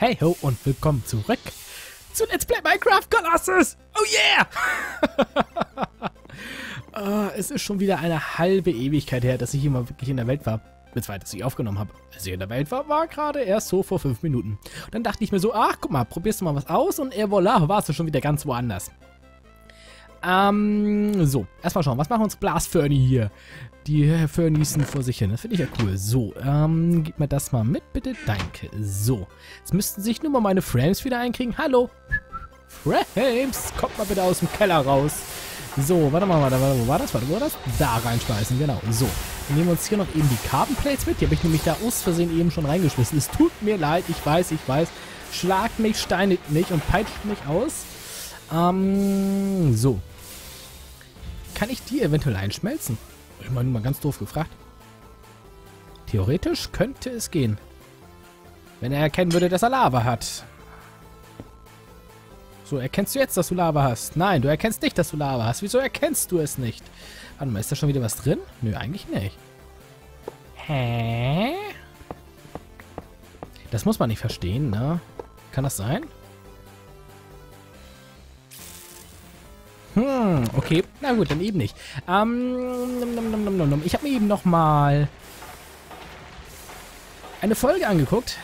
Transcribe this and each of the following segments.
Hey ho und willkommen zurück zu Let's Play Minecraft Colossus! Oh yeah! uh, es ist schon wieder eine halbe Ewigkeit her, dass ich immer wirklich in der Welt war. Beziehungsweise, dass ich aufgenommen habe. Als ich in der Welt war, war gerade erst so vor fünf Minuten. Und dann dachte ich mir so, ach, guck mal, probierst du mal was aus und et voilà, warst du schon wieder ganz woanders. Ähm, so, erstmal schauen, was machen uns Blasfernie hier? Die Furniesen vor sich hin, das finde ich ja cool. So, ähm, gib mir das mal mit, bitte, danke. So, jetzt müssten sich nur mal meine Frames wieder einkriegen. Hallo, Frames, kommt mal bitte aus dem Keller raus. So, warte mal, warte, warte, wo war das? Warte, wo war das? Da reinschmeißen, genau. So, dann nehmen wir uns hier noch eben die Carbon Plates mit. Die habe ich nämlich da aus Versehen eben schon reingeschmissen. Es tut mir leid, ich weiß, ich weiß. Schlagt mich, steinigt mich und peitscht mich aus. Ähm, so. Kann ich die eventuell einschmelzen? Ich meine, mal ganz doof gefragt. Theoretisch könnte es gehen. Wenn er erkennen würde, dass er Lava hat. So, erkennst du jetzt, dass du Lava hast? Nein, du erkennst nicht, dass du Lava hast. Wieso erkennst du es nicht? Warte mal, ist da schon wieder was drin? Nö, eigentlich nicht. Hä? Das muss man nicht verstehen, ne? Kann das sein? Hm, okay. Na gut, dann eben nicht. Ähm, ich habe mir eben nochmal eine Folge angeguckt.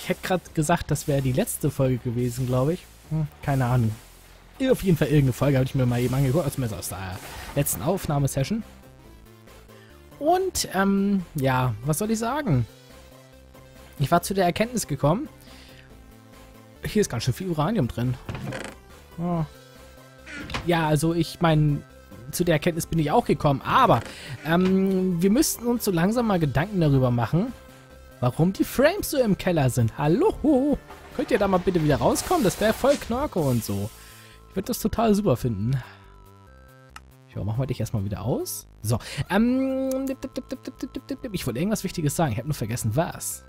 Ich hätte gerade gesagt, das wäre die letzte Folge gewesen, glaube ich. Hm, keine Ahnung. Auf jeden Fall irgendeine Folge habe ich mir mal eben angeguckt, also aus der letzten Aufnahmesession. Und, ähm, ja, was soll ich sagen? Ich war zu der Erkenntnis gekommen, hier ist ganz schön viel Uranium drin. Oh. Ja, also ich meine, zu der Erkenntnis bin ich auch gekommen. Aber ähm, wir müssten uns so langsam mal Gedanken darüber machen, warum die Frames so im Keller sind. Hallo? Könnt ihr da mal bitte wieder rauskommen? Das wäre voll Knorke und so. Ich würde das total super finden. Ja, machen wir dich erstmal wieder aus. So, ähm, ich wollte irgendwas Wichtiges sagen. Ich habe nur vergessen, was.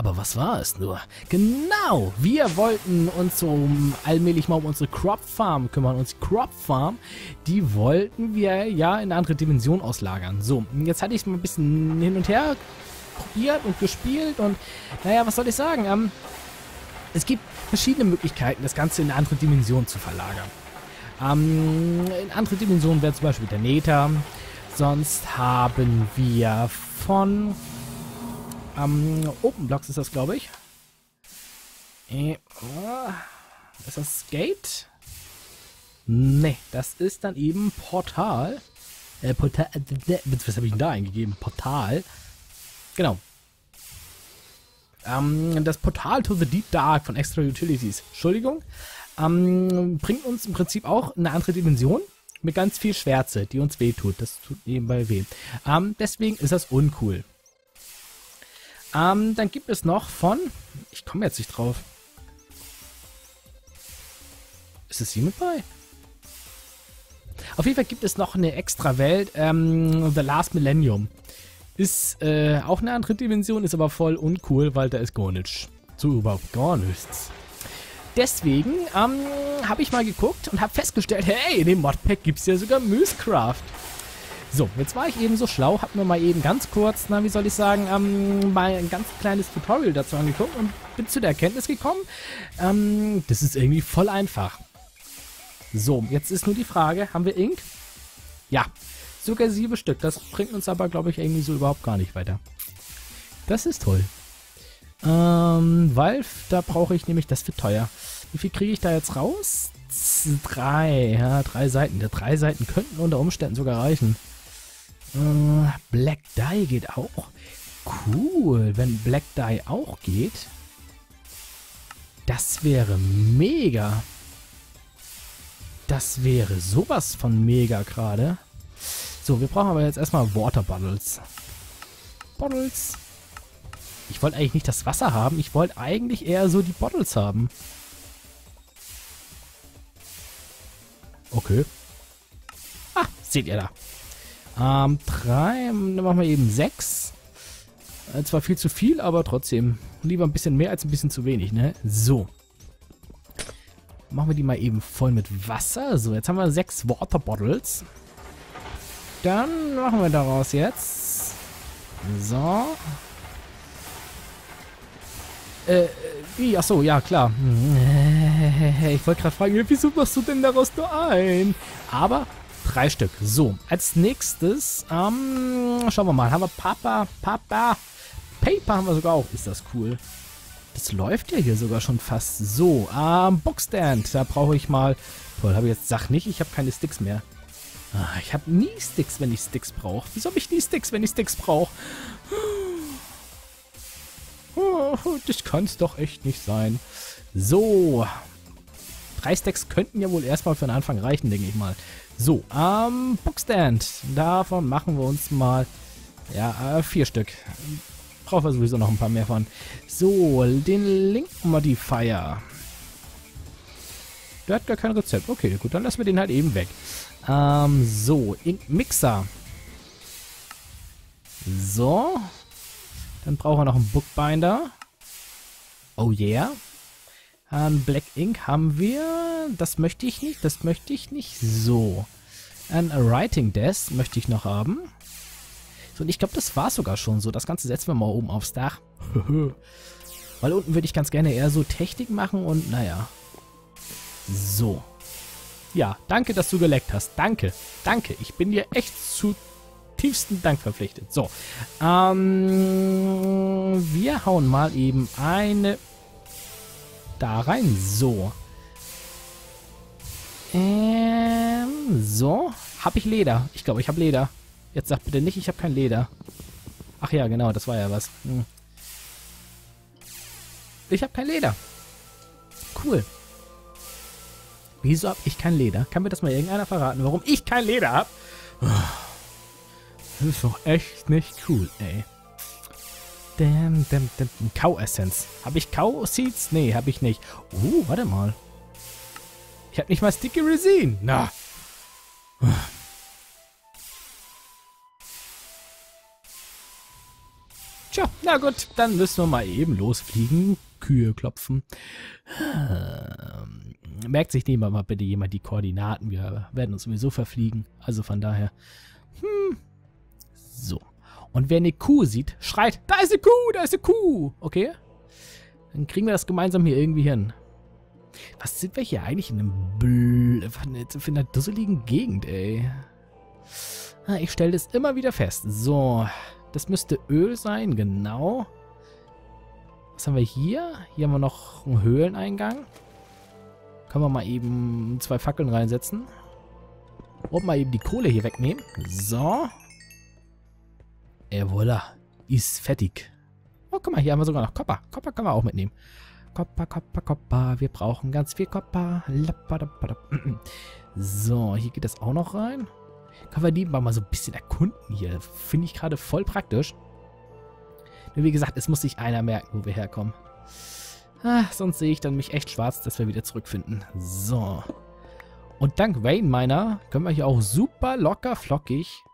Aber was war es nur? Genau, wir wollten uns um allmählich mal um unsere Crop Farm kümmern. Und die Crop Farm, die wollten wir ja in eine andere Dimension auslagern. So, jetzt hatte ich es mal ein bisschen hin und her probiert und gespielt und naja, was soll ich sagen? Ähm, es gibt verschiedene Möglichkeiten, das Ganze in eine andere Dimension zu verlagern. Ähm, in andere Dimensionen wäre zum Beispiel der Nether. Sonst haben wir von ähm, Open Blocks ist das, glaube ich. Äh, oh, ist das Gate? Ne, das ist dann eben Portal. Äh, Portal. Äh, was habe ich denn da eingegeben? Portal. Genau. Ähm, das Portal to the Deep Dark von Extra Utilities. Entschuldigung. Ähm, bringt uns im Prinzip auch eine andere Dimension mit ganz viel Schwärze, die uns wehtut. Das tut nebenbei weh. Ähm, deswegen ist das uncool. Ähm, dann gibt es noch von... Ich komme jetzt nicht drauf. Ist es hier mit bei? Auf jeden Fall gibt es noch eine extra Welt, ähm, The Last Millennium. Ist äh, auch eine andere Dimension, ist aber voll uncool, weil da ist gar nichts. So überhaupt gar nichts. Deswegen ähm, habe ich mal geguckt und habe festgestellt, hey, in dem Modpack gibt es ja sogar Moosecraft. So, jetzt war ich eben so schlau, hab mir mal eben ganz kurz, na wie soll ich sagen, ähm, mal ein ganz kleines Tutorial dazu angeguckt und bin zu der Erkenntnis gekommen, ähm, das ist irgendwie voll einfach. So, jetzt ist nur die Frage, haben wir Ink? Ja, sogar sieben Stück. Das bringt uns aber, glaube ich, irgendwie so überhaupt gar nicht weiter. Das ist toll. Ähm, Valve, da brauche ich nämlich, das wird teuer. Wie viel kriege ich da jetzt raus? Drei, ja, drei Seiten. Der drei Seiten könnten unter Umständen sogar reichen. Äh, Black Dye geht auch. Cool, wenn Black Dye auch geht. Das wäre mega. Das wäre sowas von mega gerade. So, wir brauchen aber jetzt erstmal Water Bottles. Bottles. Ich wollte eigentlich nicht das Wasser haben. Ich wollte eigentlich eher so die Bottles haben. Okay. Ah, seht ihr da. Ähm, drei, dann machen wir eben sechs. Äh, zwar viel zu viel, aber trotzdem. Lieber ein bisschen mehr als ein bisschen zu wenig, ne? So. Machen wir die mal eben voll mit Wasser. So, jetzt haben wir sechs Water Bottles. Dann machen wir daraus jetzt. So. Äh, Wie? Achso, ja, klar. Ich wollte gerade fragen, wieso machst du denn daraus nur ein? Aber drei Stück. So, als nächstes, ähm, schauen wir mal. Haben wir Papa, Papa, Paper haben wir sogar auch. Ist das cool. Das läuft ja hier sogar schon fast. So, ähm, Bookstand. Da brauche ich mal... Toll, habe ich jetzt... Sag nicht, ich habe keine Sticks mehr. Ah, ich habe nie Sticks, wenn ich Sticks brauche. Wieso habe ich nie Sticks, wenn ich Sticks brauche? Oh, das kann es doch echt nicht sein. So. Drei Stacks könnten ja wohl erstmal für den Anfang reichen, denke ich mal. So, ähm, Bookstand. Davon machen wir uns mal, ja, äh, vier Stück. Brauchen wir sowieso noch ein paar mehr von. So, den Link Modifier. Der hat gar kein Rezept. Okay, gut, dann lassen wir den halt eben weg. Ähm, so, Ink Mixer. So. Dann brauchen wir noch einen Bookbinder. Oh yeah. Ein Black Ink haben wir. Das möchte ich nicht, das möchte ich nicht. So. Ein Writing Desk möchte ich noch haben. So, und ich glaube, das war sogar schon so. Das Ganze setzen wir mal oben aufs Dach. Weil unten würde ich ganz gerne eher so Technik machen und naja. So. Ja, danke, dass du geleckt hast. Danke, danke. Ich bin dir echt zu tiefsten Dank verpflichtet. So. Ähm, wir hauen mal eben eine da rein. So. Ähm, so. Hab ich Leder? Ich glaube, ich habe Leder. Jetzt sag bitte nicht, ich habe kein Leder. Ach ja, genau, das war ja was. Hm. Ich habe kein Leder. Cool. Wieso habe ich kein Leder? Kann mir das mal irgendeiner verraten, warum ich kein Leder habe? Das ist doch echt nicht cool, ey. Damn, damn, damn. Kau-Essenz. Habe ich Kau-Seeds? Nee, habe ich nicht. Uh, warte mal. Ich habe nicht mal Sticky Resin. Na. Tja, na gut, dann müssen wir mal eben losfliegen. Kühe klopfen. Ähm, merkt sich nebenbei mal bitte jemand die Koordinaten. Wir werden uns sowieso verfliegen. Also von daher. Hm. So. Und wer eine Kuh sieht, schreit, da ist eine Kuh, da ist eine Kuh. Okay? Dann kriegen wir das gemeinsam hier irgendwie hin. Was sind wir hier eigentlich in einem Bl für einer dusseligen Gegend, ey? Ah, ich stelle das immer wieder fest. So, das müsste Öl sein, genau. Was haben wir hier? Hier haben wir noch einen Höhleneingang. Können wir mal eben zwei Fackeln reinsetzen. Und mal eben die Kohle hier wegnehmen. So. Et voilà. Ist fertig. Oh, guck mal, hier haben wir sogar noch Kopper. Kopper können wir auch mitnehmen. Kopper, Kopper, Kopper. Wir brauchen ganz viel Kopper. So, hier geht das auch noch rein. Können wir die mal so ein bisschen erkunden hier. Finde ich gerade voll praktisch. Nur wie gesagt, es muss sich einer merken, wo wir herkommen. Ah, sonst sehe ich dann mich echt schwarz, dass wir wieder zurückfinden. So. Und dank Wayne Miner können wir hier auch super locker flockig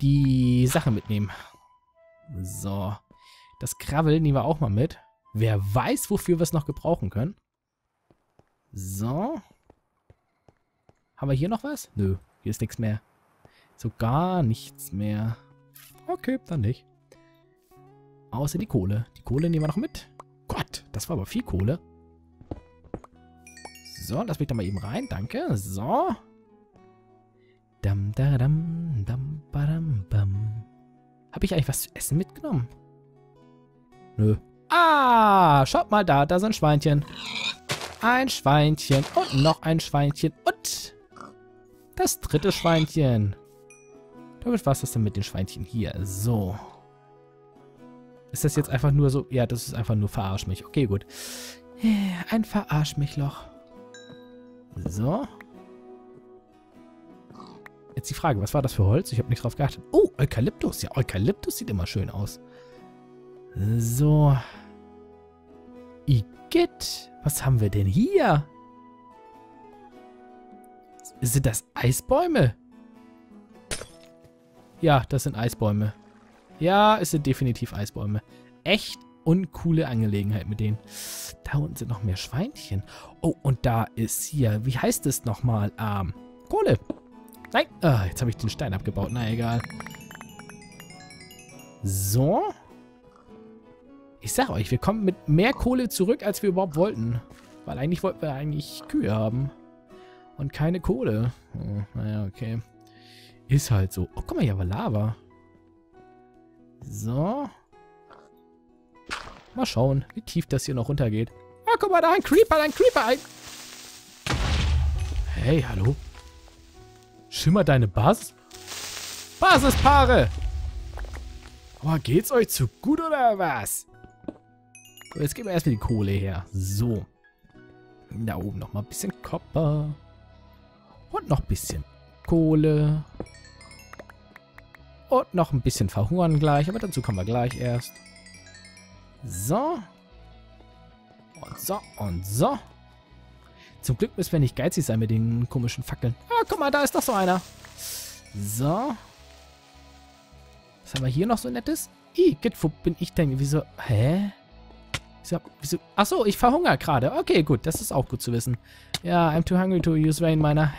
die Sache mitnehmen. So. Das Krabbel nehmen wir auch mal mit. Wer weiß, wofür wir es noch gebrauchen können. So. Haben wir hier noch was? Nö, hier ist nichts mehr. So gar nichts mehr. Okay, dann nicht. Außer die Kohle. Die Kohle nehmen wir noch mit. Gott, das war aber viel Kohle. So, lass mich da mal eben rein. Danke. So. Dam, da, dam, dam, badam, bam. Habe ich eigentlich was zu essen mitgenommen? Nö. Ah, schaut mal da, da ein Schweinchen. Ein Schweinchen und noch ein Schweinchen und das dritte Schweinchen. Damit war es das dann mit den Schweinchen hier. So. Ist das jetzt einfach nur so? Ja, das ist einfach nur Verarsch mich. Okay, gut. Ein Verarsch mich Loch. So. Jetzt die Frage, was war das für Holz? Ich habe nicht drauf geachtet. Oh, Eukalyptus. Ja, Eukalyptus sieht immer schön aus. So. Igitt. Was haben wir denn hier? Sind das Eisbäume? Ja, das sind Eisbäume. Ja, es sind definitiv Eisbäume. Echt uncoole Angelegenheit mit denen. Da unten sind noch mehr Schweinchen. Oh, und da ist hier, wie heißt es nochmal? Ähm, Kohle. Nein. Ah, jetzt habe ich den Stein abgebaut. Na, egal. So. Ich sag euch, wir kommen mit mehr Kohle zurück, als wir überhaupt wollten. Weil eigentlich wollten wir eigentlich Kühe haben. Und keine Kohle. Oh, naja, okay. Ist halt so. Oh, guck mal, hier war Lava. So. Mal schauen, wie tief das hier noch runtergeht. Ah, guck mal, da ein Creeper, ein Creeper, ein... Hey, hallo? Schimmert deine Basis? Basispaare! Oh, geht's euch zu gut oder was? So, jetzt geben wir erstmal die Kohle her. So. Da oben nochmal ein bisschen Kopper. Und noch ein bisschen Kohle. Und noch ein bisschen verhungern gleich, aber dazu kommen wir gleich erst. So. Und so und so. Zum Glück müssen wir nicht geizig sein mit den komischen Fackeln. Ah, guck mal, da ist doch so einer. So. Was haben wir hier noch so nettes? Ih, wo bin ich denn? Wieso? Hä? Wieso? wieso? Achso, ich verhungere gerade. Okay, gut, das ist auch gut zu wissen. Ja, I'm too hungry to use Rain Miner.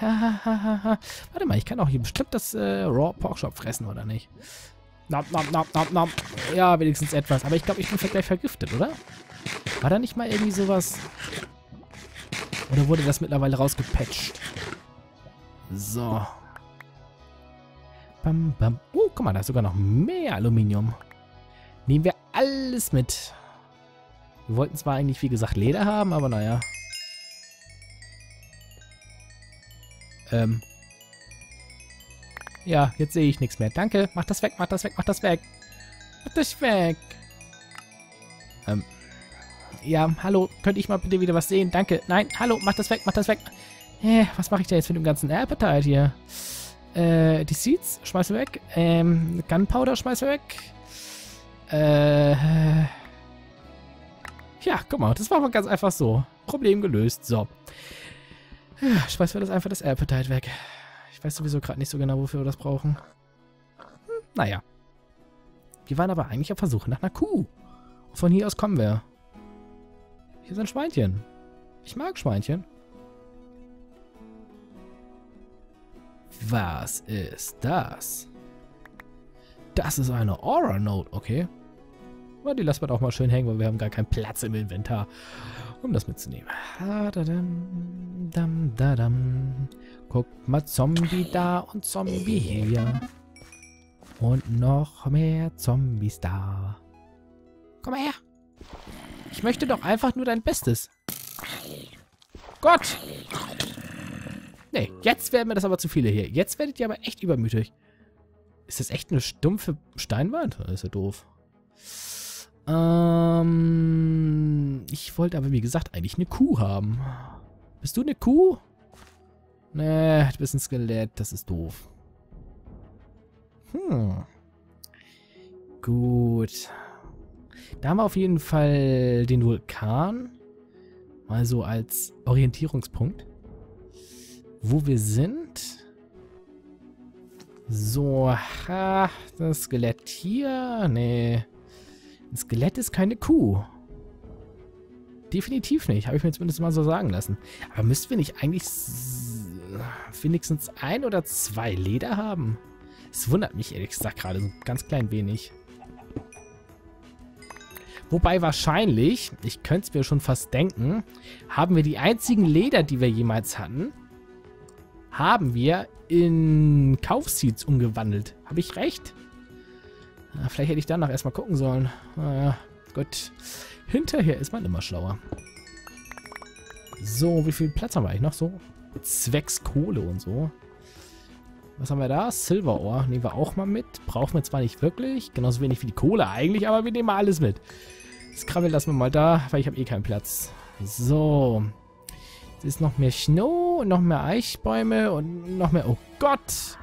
Warte mal, ich kann auch hier bestimmt das äh, Raw Pork Shop fressen, oder nicht? Nom, nom, nom, nom, nom. Ja, wenigstens etwas. Aber ich glaube, ich bin gleich vergiftet, oder? War da nicht mal irgendwie sowas? Oder wurde das mittlerweile rausgepatcht? So. Bam, bam. Oh, guck mal, da ist sogar noch mehr Aluminium. Nehmen wir alles mit. Wir wollten zwar eigentlich, wie gesagt, Leder haben, aber naja. Ähm. Ja, jetzt sehe ich nichts mehr. Danke, mach das weg, mach das weg, mach das weg. Mach das weg. Ähm. Ja, hallo, könnte ich mal bitte wieder was sehen? Danke. Nein, hallo, mach das weg, mach das weg. Hä, was mache ich da jetzt mit dem ganzen Appetite hier? Äh, die Seeds schmeißen wir weg. Ähm, Gunpowder schmeißen wir weg. Äh, ja, guck mal, das war mal ganz einfach so. Problem gelöst. So. Ja, schmeißen wir das einfach das Appetite weg. Ich weiß sowieso gerade nicht so genau, wofür wir das brauchen. Hm, naja. Wir waren aber eigentlich auf Versuche nach einer Kuh. Von hier aus kommen wir. Hier sind Schweinchen. Ich mag Schweinchen. Was ist das? Das ist eine Aura Note, okay. Ja, die lassen wir doch mal schön hängen, weil wir haben gar keinen Platz im Inventar, um das mitzunehmen. Guck mal, Zombie da und Zombie hier. Und noch mehr Zombies da. Komm mal her. Ich möchte doch einfach nur dein Bestes. Gott! Nee, jetzt werden mir das aber zu viele hier. Jetzt werdet ihr aber echt übermütig. Ist das echt eine stumpfe Steinwand? Das ist ja doof. Ähm, ich wollte aber, wie gesagt, eigentlich eine Kuh haben. Bist du eine Kuh? Nee, du bist ein Skelett. Das ist doof. Hm. Gut. Da haben wir auf jeden Fall den Vulkan. Mal so als Orientierungspunkt wo wir sind. So, ha, das Skelett hier. Nee. Ein Skelett ist keine Kuh. Definitiv nicht. Habe ich mir zumindest mal so sagen lassen. Aber müssten wir nicht eigentlich wenigstens ein oder zwei Leder haben? Es wundert mich ehrlich gesagt gerade so ganz klein wenig. Wobei wahrscheinlich, ich könnte es mir schon fast denken, haben wir die einzigen Leder, die wir jemals hatten, haben wir in Kaufseeds umgewandelt. Habe ich recht? Vielleicht hätte ich danach erstmal gucken sollen. Naja, gut. Hinterher ist man immer schlauer. So, wie viel Platz haben wir eigentlich noch so? Zwecks Kohle und so. Was haben wir da? Silver Ore nehmen wir auch mal mit. Brauchen wir zwar nicht wirklich. Genauso wenig wie die Kohle eigentlich, aber wir nehmen mal alles mit. Das Krabbel lassen wir mal da, weil ich habe eh keinen Platz. So. Es ist noch mehr Schnee, noch mehr Eichbäume und noch mehr... Oh Gott!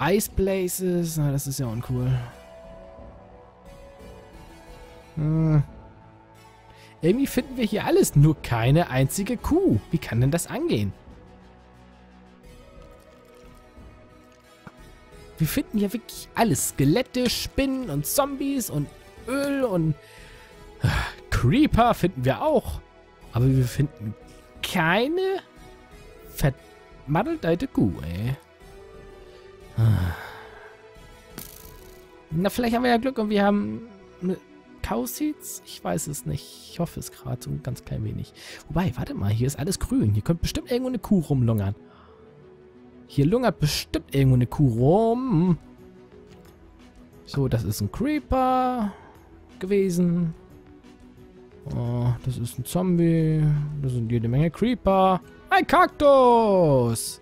Ice Blazes. Na, das ist ja uncool. Hm. Irgendwie finden wir hier alles, nur keine einzige Kuh. Wie kann denn das angehen? Wir finden ja wirklich alles. Skelette, Spinnen und Zombies und Öl und... Ah, Creeper finden wir auch. Aber wir finden keine vermadelte Kuh, ey. Na, vielleicht haben wir ja Glück und wir haben Cowseeds? Ich weiß es nicht. Ich hoffe es gerade so ein ganz klein wenig. Wobei, warte mal, hier ist alles grün. Hier könnte bestimmt irgendwo eine Kuh rumlungern. Hier lungert bestimmt irgendwo eine Kuh rum. So, das ist ein Creeper gewesen. Oh, das ist ein Zombie. Das sind jede Menge Creeper. Ein Kaktus!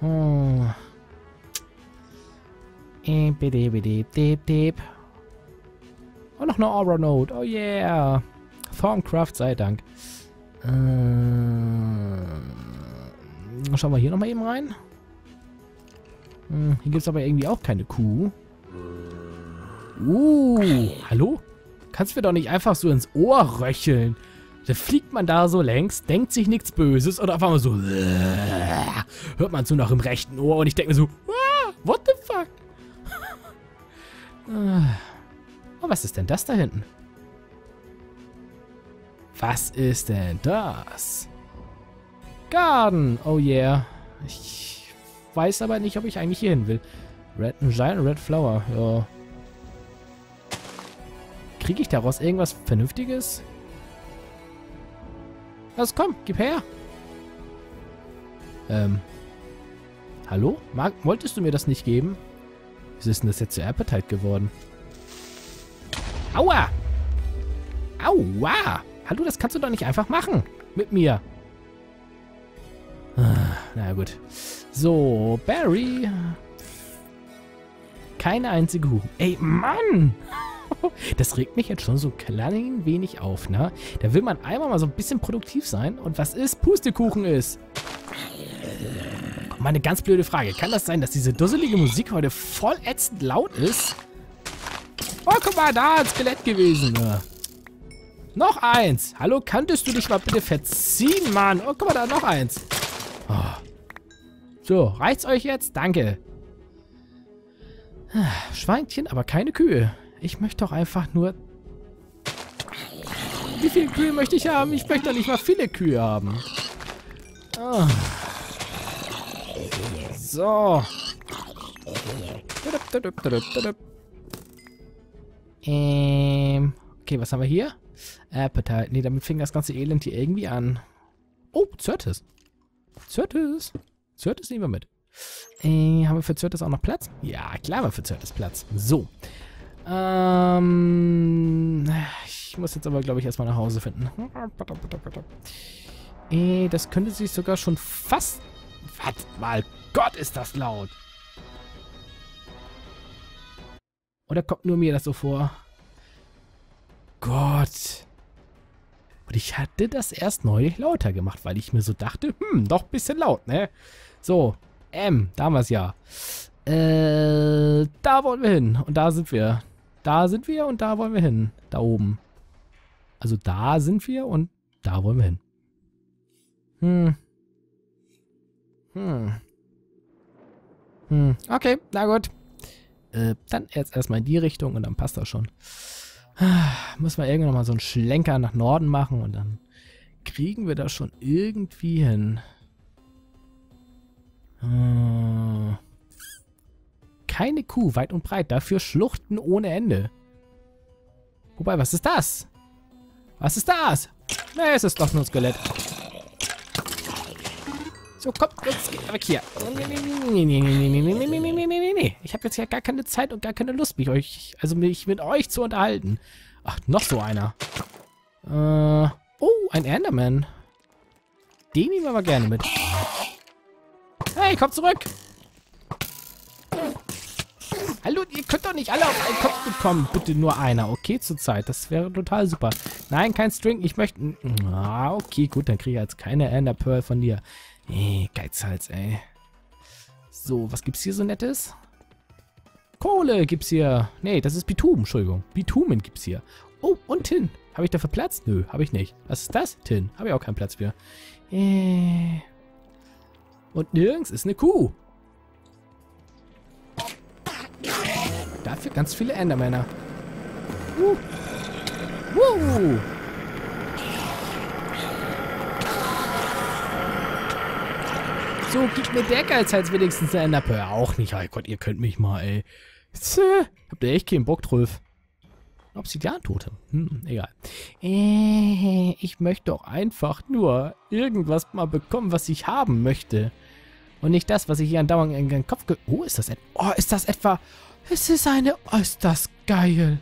Oh. Und noch eine Aura Note. Oh yeah. Thorncraft sei Dank. Äh, schauen wir hier nochmal eben rein. Hm, hier gibt es aber irgendwie auch keine Kuh. Uh, hallo? Kannst du mir doch nicht einfach so ins Ohr röcheln. Da fliegt man da so längs, denkt sich nichts Böses und auf einmal so hört man so nach im rechten Ohr und ich denke mir so, ah, what the fuck? oh, was ist denn das da hinten? Was ist denn das? Garden, oh yeah. Ich weiß aber nicht, ob ich eigentlich hier hin will. Red Giant Red Flower, ja. Kriege ich daraus irgendwas Vernünftiges? Los, komm, gib her. Ähm. Hallo? Mark, wolltest du mir das nicht geben? Wieso ist denn das jetzt zu Appetite geworden? Aua! Aua! Hallo, das kannst du doch nicht einfach machen. Mit mir. Ah, na gut. So, Barry. Keine einzige Kuh. Ey, Mann! Das regt mich jetzt schon so ein klein wenig auf, ne? Da will man einmal mal so ein bisschen produktiv sein. Und was ist? Pustekuchen ist. Mal eine ganz blöde Frage. Kann das sein, dass diese dusselige Musik heute voll ätzend laut ist? Oh, guck mal, da ein Skelett gewesen. Ja. Noch eins. Hallo, kanntest du dich mal bitte verziehen, Mann? Oh, guck mal, da noch eins. Oh. So, reicht's euch jetzt? Danke. Schweinchen, aber keine Kühe. Ich möchte doch einfach nur... Wie viele Kühe möchte ich haben? Ich möchte doch nicht mal viele Kühe haben. Oh. So. Ähm. Okay, was haben wir hier? Appetite. Ne, damit fing das ganze Elend hier irgendwie an. Oh, Zertis. Zertis. Zertis nehmen wir mit. Äh, haben wir für Zertis auch noch Platz? Ja, klar haben wir für Zertis Platz. So. Ähm, ich muss jetzt aber, glaube ich, erstmal nach Hause finden. Äh, das könnte sich sogar schon fast... Warte mal, Gott, ist das laut! Oder kommt nur mir das so vor? Gott. Und ich hatte das erst neulich lauter gemacht, weil ich mir so dachte, hm, doch ein bisschen laut, ne? So, M, da haben wir es ja. Äh, da wollen wir hin. Und da sind wir. Da sind wir und da wollen wir hin. Da oben. Also da sind wir und da wollen wir hin. Hm. Hm. Hm. Okay, na gut. Äh, dann jetzt erstmal in die Richtung und dann passt das schon. Müssen wir irgendwann mal so einen Schlenker nach Norden machen und dann kriegen wir das schon irgendwie hin. Äh, keine Kuh, weit und breit. Dafür Schluchten ohne Ende. Wobei, was ist das? Was ist das? Ne, es ist doch nur ein Skelett. So, komm, jetzt weg hier. Ich habe jetzt ja gar keine Zeit und gar keine Lust, mich euch, also mich mit euch zu unterhalten. Ach, noch so einer. Äh, oh, ein Enderman. Den nehmen wir aber gerne mit. Hey, komm zurück. Hallo, ihr könnt doch nicht alle auf einen Kopf bekommen. Bitte nur einer, okay, zurzeit. Das wäre total super. Nein, kein String. Ich möchte... Ah, okay, gut, dann kriege ich jetzt keine Ender Pearl von dir. Ey, Geizhals, ey. So, was gibt's hier so Nettes? Kohle gibt's hier. Nee, das ist Bitumen, Entschuldigung. Bitumen gibt's hier. Oh, und Tin. Habe ich dafür Platz? Nö, habe ich nicht. Was ist das? Tin. Habe ich auch keinen Platz für. Äh. Und nirgends ist eine Kuh. Ganz viele Endermänner. Uh. Uh. So, gib mir der Geizhals wenigstens eine Enderpearl. Auch nicht. Oh Gott, ihr könnt mich mal, ey. Habt ihr echt keinen Bock drauf? Obsidiantote. Hm, egal. Äh, ich möchte doch einfach nur irgendwas mal bekommen, was ich haben möchte. Und nicht das, was ich hier andauernd in den Kopf ge... Oh, ist das etwa... Oh, ist das etwa... Es ist eine... Oh, ist das geil.